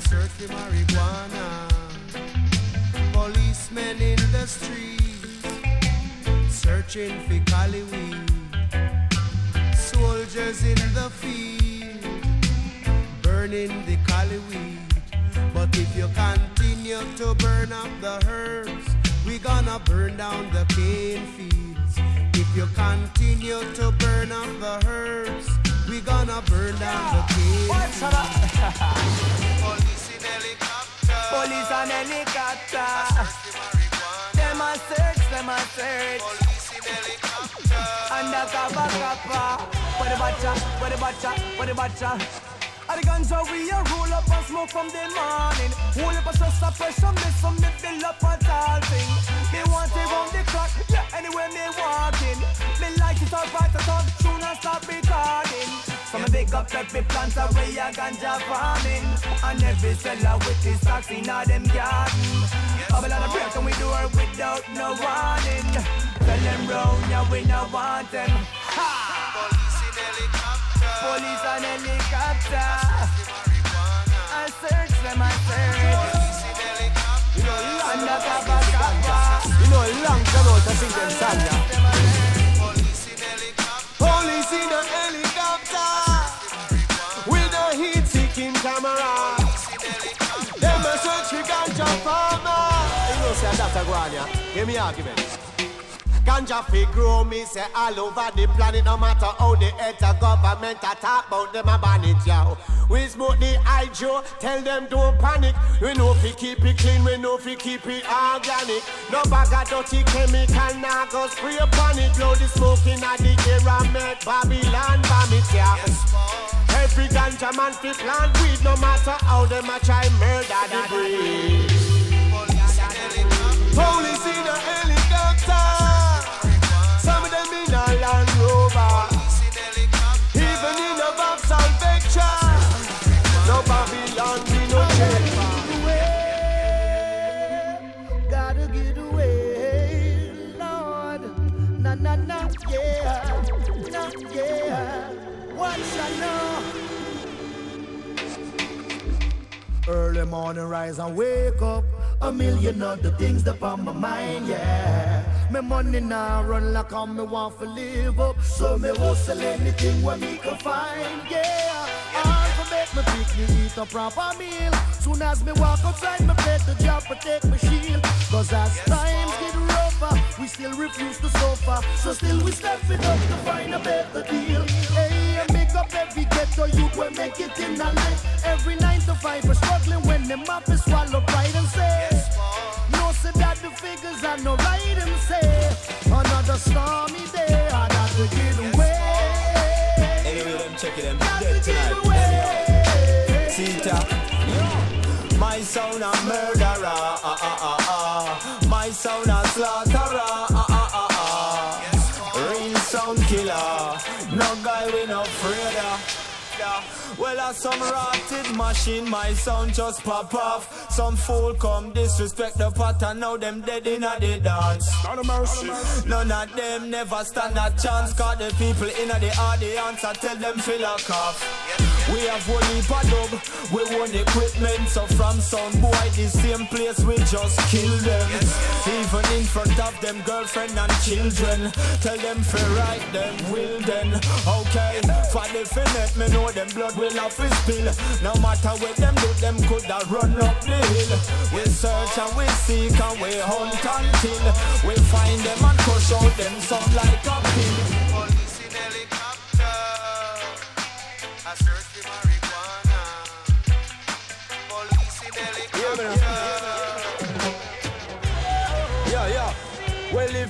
Search for marijuana. Policemen in the street, searching for cali weed. Soldiers in the field, burning the cali weed. But if you continue to burn up the herbs, we gonna burn down the cane fields. If you continue to burn up the herbs, we gonna burn down the up? Police in helicopter. Police and helicopter. Search for marijuana. Them a search, them a search. Police in helicopter. Undercover copper. What the butcher, what the butcher, what the butcher. All the guns are we a roll up and smoke from the morning. Hold up a stress of pressure, me some me build up a tall thing. Me want it round the clock, yeah, anywhere me walking. Me like it all right, I Big up every plant away a ganja farming. And every seller with his stocks in all them garden. Babylon a break and we do it without no warning. Tell them round, yeah, we no want them. Ha! Police in helicopter. Police and helicopter. I search them, I search. In helicopter. Undercover copper. You know, long time out to sing them song, say that's a yeah. Give me argument. Ganja fi grow me say all over the planet No matter how the of government a talk about them a ban it yo We smoke the hydro, tell them don't panic We know fi keep it clean, we know fi keep it organic No bag of dirty chemical, nah go spray upon it Blow the smoke in a the air and make Babylon bomb it yeah Every ganja man fi plant weed No matter how them a try murder the breed. Police in a helicopter. Some of them in a Land Rover. Police in helicopter. Even in a Vauxhall Vectra. No Babylon, we no. Gotta get away, Lord. Na na na, yeah, na yeah. What shall know? Early morning, rise and wake up. A million other things that on my mind, yeah. Me money now run like how me want to live up. So me hustle anything where me can find, yeah. All for make me pick me eat a proper meal. Soon as me walk outside, me play the job, protect my shield. Cause as times get rougher, we still refuse to suffer. So still we step it up to find a better deal. Hey, make up every ghetto youth we make it in a life. Every nine to five we're struggling when them up is Another stormy day, I got to get away. Anyway, them check it, them dead tonight. away. Sita. My sound a murderer, ah, ah, ah. my sound a Some rotted machine, my sound just pop off. Some fool come disrespect the pattern, now them dead in a the dance. Not a mercy. None of them never stand a chance Cause the people in the audience I tell them feel a cough We have one heap of dub We own equipment So from sound boy the same place we just kill them Even in front of them girlfriend and children Tell them fi right them will then Okay For the finette me know them blood will have to spill No matter what them do them coulda run up the hill We search and we seek and we hunt until We find them and crush out them some like a pin Police in helicopter. I search for marijuana. Police in helicopter.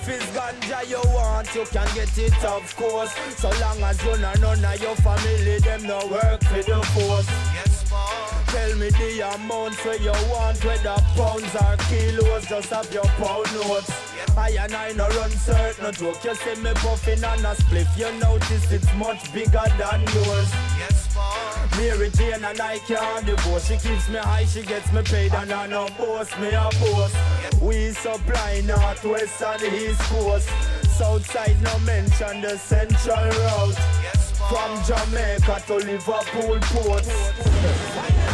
It's ganja you want, you can get it, of course. So long as you know none of your family, them no work for the force. Yes, boss. Tell me the amount where you want, whether pounds or kilos, just have your pound notes. I and I no run certain no joke. You see me puffing on a spliff, you notice it's much bigger than yours. Yes. Mary Jane and I can't divorce. She keeps me high, she gets me paid, and I no boss, me a boss. We supply northwest and east coast. Southside no mention the central route. From Jamaica to Liverpool port.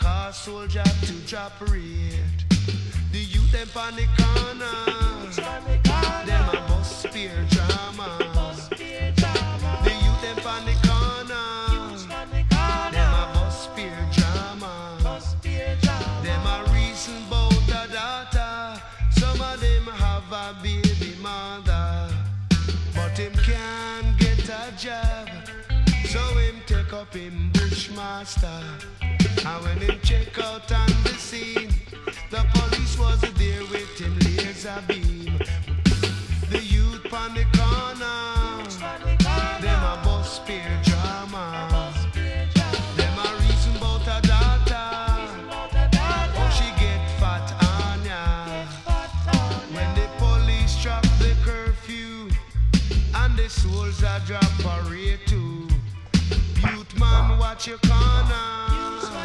Car soldier to drop red. The youth them on the corner. Them a bus spear drama. The youth them on the corner. Them a bus spear drama. Them a reason about the data. Some of them have a baby mother. But him can't get a job. So him take up him bushmaster. When him check out on the scene, the police was there with him laser beam. The youth on the corner, them a drama. Them a a daughter, how she get fat on ya. When the police drop the curfew, and the souls a drop a rate too. Youth man, watch your corner.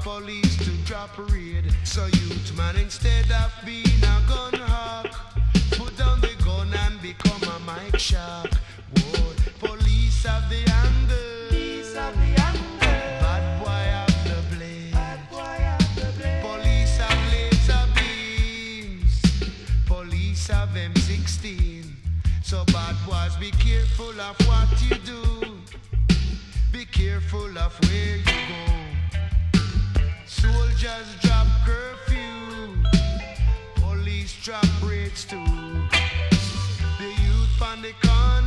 police to drop a raid. So youth man, instead of being a gun hawk, put down the gun and become a mic shark. Whoa, police have the angle. Police of the angle. Bad boy of the blade. Police of laser beams. Police of M16. So bad boys, be careful of what you do. Be careful of where you go. Soldiers drop curfew, police drop rates too. The youth on the corner.